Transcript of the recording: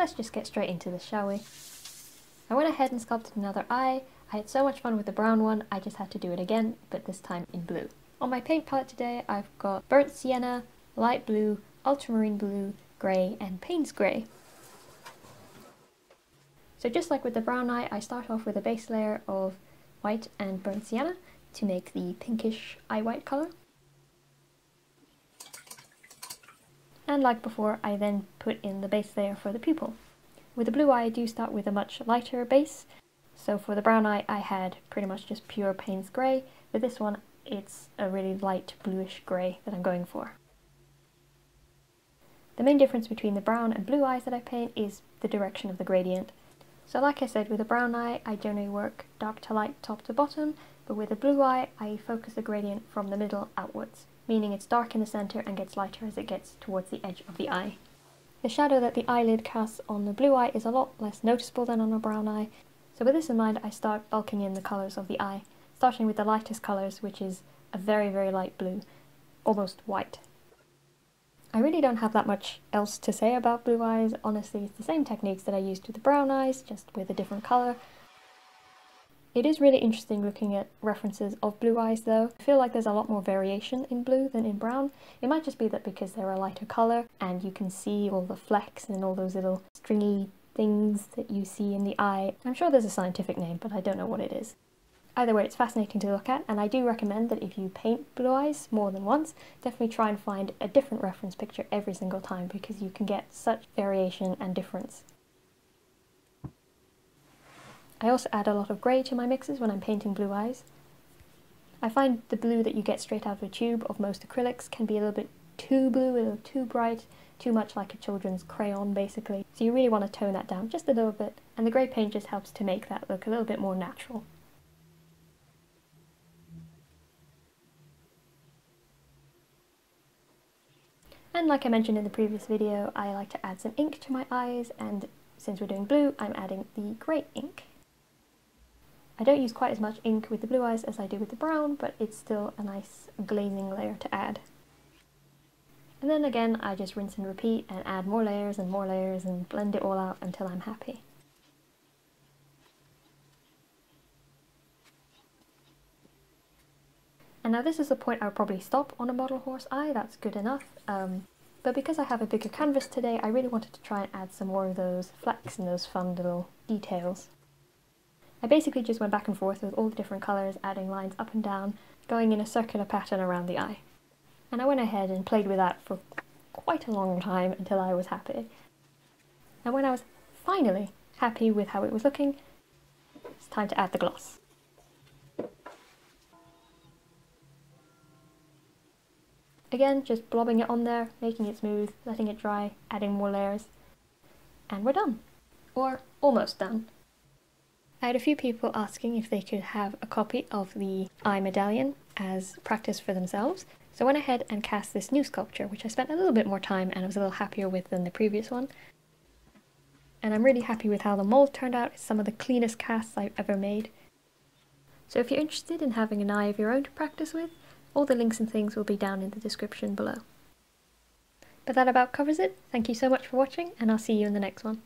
let's just get straight into this, shall we? I went ahead and sculpted another eye. I had so much fun with the brown one, I just had to do it again, but this time in blue. On my paint palette today, I've got burnt sienna, light blue, ultramarine blue, grey, and Payne's grey. So just like with the brown eye, I start off with a base layer of white and burnt sienna to make the pinkish eye white colour. And like before, I then put in the base layer for the pupil. With the blue eye, I do start with a much lighter base. So for the brown eye, I had pretty much just pure Payne's grey. With this one, it's a really light bluish grey that I'm going for. The main difference between the brown and blue eyes that I paint is the direction of the gradient. So like I said, with a brown eye, I generally work dark to light, top to bottom, but with a blue eye, I focus the gradient from the middle outwards, meaning it's dark in the centre and gets lighter as it gets towards the edge of the eye. The shadow that the eyelid casts on the blue eye is a lot less noticeable than on a brown eye, so with this in mind, I start bulking in the colours of the eye, starting with the lightest colours, which is a very, very light blue, almost white. I really don't have that much else to say about blue eyes. Honestly, it's the same techniques that I used with the brown eyes, just with a different colour. It is really interesting looking at references of blue eyes though. I feel like there's a lot more variation in blue than in brown. It might just be that because they're a lighter colour and you can see all the flecks and all those little stringy things that you see in the eye. I'm sure there's a scientific name, but I don't know what it is. Either way, it's fascinating to look at, and I do recommend that if you paint blue eyes more than once, definitely try and find a different reference picture every single time because you can get such variation and difference. I also add a lot of grey to my mixes when I'm painting blue eyes. I find the blue that you get straight out of a tube of most acrylics can be a little bit too blue, a little too bright, too much like a children's crayon basically. So you really want to tone that down just a little bit, and the grey paint just helps to make that look a little bit more natural. And like I mentioned in the previous video, I like to add some ink to my eyes, and since we're doing blue, I'm adding the grey ink. I don't use quite as much ink with the blue eyes as I do with the brown, but it's still a nice glazing layer to add. And then again, I just rinse and repeat and add more layers and more layers and blend it all out until I'm happy. And now this is the point I would probably stop on a model horse eye, that's good enough. Um, but because I have a bigger canvas today, I really wanted to try and add some more of those flecks and those fun little details. I basically just went back and forth with all the different colours, adding lines up and down, going in a circular pattern around the eye. And I went ahead and played with that for quite a long time until I was happy. And when I was finally happy with how it was looking, it's time to add the gloss. Again, just blobbing it on there, making it smooth, letting it dry, adding more layers, and we're done. Or almost done. I had a few people asking if they could have a copy of the eye medallion as practice for themselves, so I went ahead and cast this new sculpture, which I spent a little bit more time and I was a little happier with than the previous one. And I'm really happy with how the mold turned out, it's some of the cleanest casts I've ever made. So if you're interested in having an eye of your own to practice with, all the links and things will be down in the description below. But that about covers it. Thank you so much for watching and I'll see you in the next one.